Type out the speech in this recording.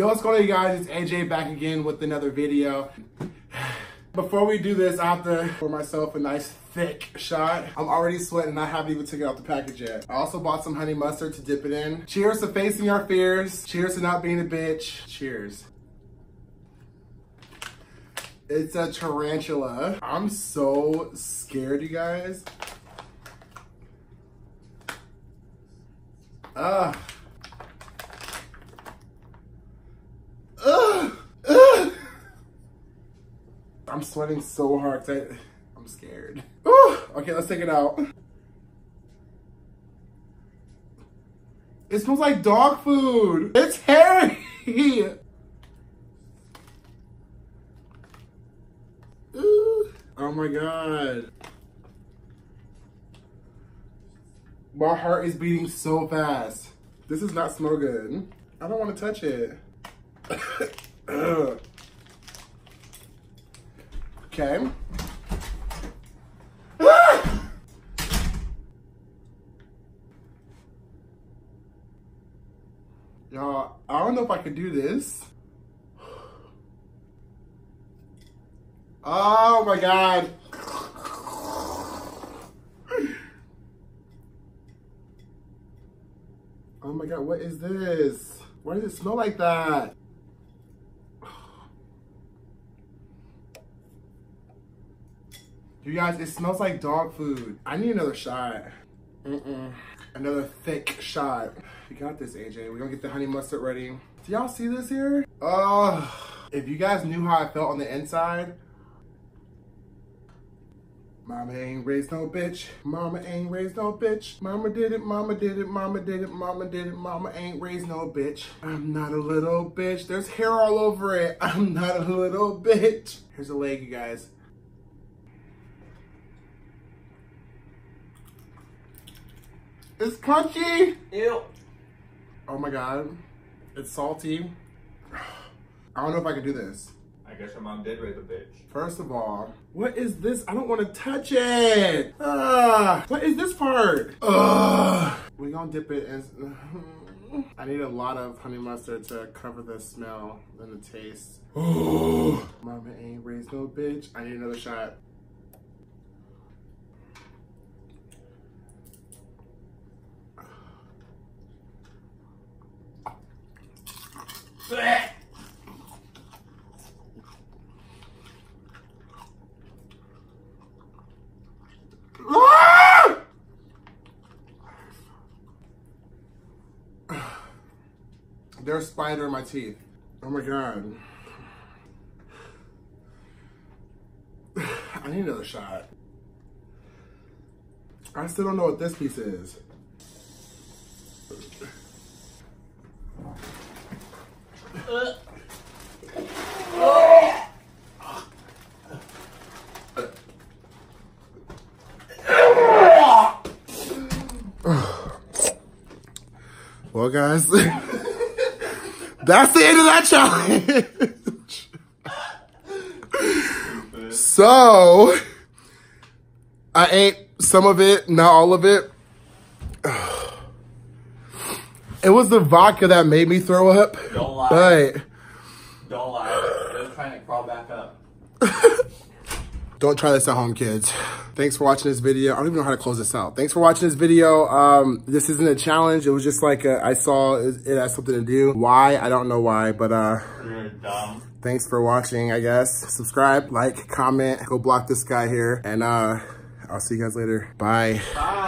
Yo, what's going on you guys? It's AJ back again with another video. Before we do this, I have to pour myself a nice thick shot. I'm already sweating and I haven't even taken out the package yet. I also bought some honey mustard to dip it in. Cheers to facing our fears. Cheers to not being a bitch. Cheers. It's a tarantula. I'm so scared, you guys. Ugh. Ugh. I'm sweating so hard. I, I'm scared. Ooh. Okay, let's take it out. It smells like dog food. It's hairy. Ooh. Oh my god. My heart is beating so fast. This does not smell good. I don't want to touch it. okay. Ah! Y'all, I don't know if I can do this. Oh my god. Oh my god, what is this? Why does it smell like that? You guys, it smells like dog food. I need another shot. Mm-mm. Another thick shot. We got this, AJ. We're gonna get the honey mustard ready. Do y'all see this here? Oh, if you guys knew how I felt on the inside, Mama ain't raised no bitch. Mama ain't raised no bitch. Mama did it, mama did it, mama did it, mama did it, mama ain't raised no bitch. I'm not a little bitch. There's hair all over it. I'm not a little bitch. Here's a leg, you guys. It's crunchy. Ew. Oh my god. It's salty. I don't know if I can do this. I guess your mom did raise a bitch. First of all, what is this? I don't want to touch it. Ah, what is this part? Ugh. We're gonna dip it in. I need a lot of honey mustard to cover the smell and the taste. Oh, mama ain't raised no bitch. I need another shot. There's spider in my teeth. Oh my god. I need another shot. I still don't know what this piece is. Uh. Well, guys, that's the end of that challenge. so, I ate some of it, not all of it. It was the vodka that made me throw up. Don't lie. But Don't lie. Just trying to crawl back up. don't try this at home, kids. Thanks for watching this video. I don't even know how to close this out. Thanks for watching this video. Um, this isn't a challenge. It was just like a, I saw it, it has something to do. Why? I don't know why, but uh, You're dumb. thanks for watching, I guess. Subscribe, like, comment, go block this guy here, and uh, I'll see you guys later. Bye. Bye.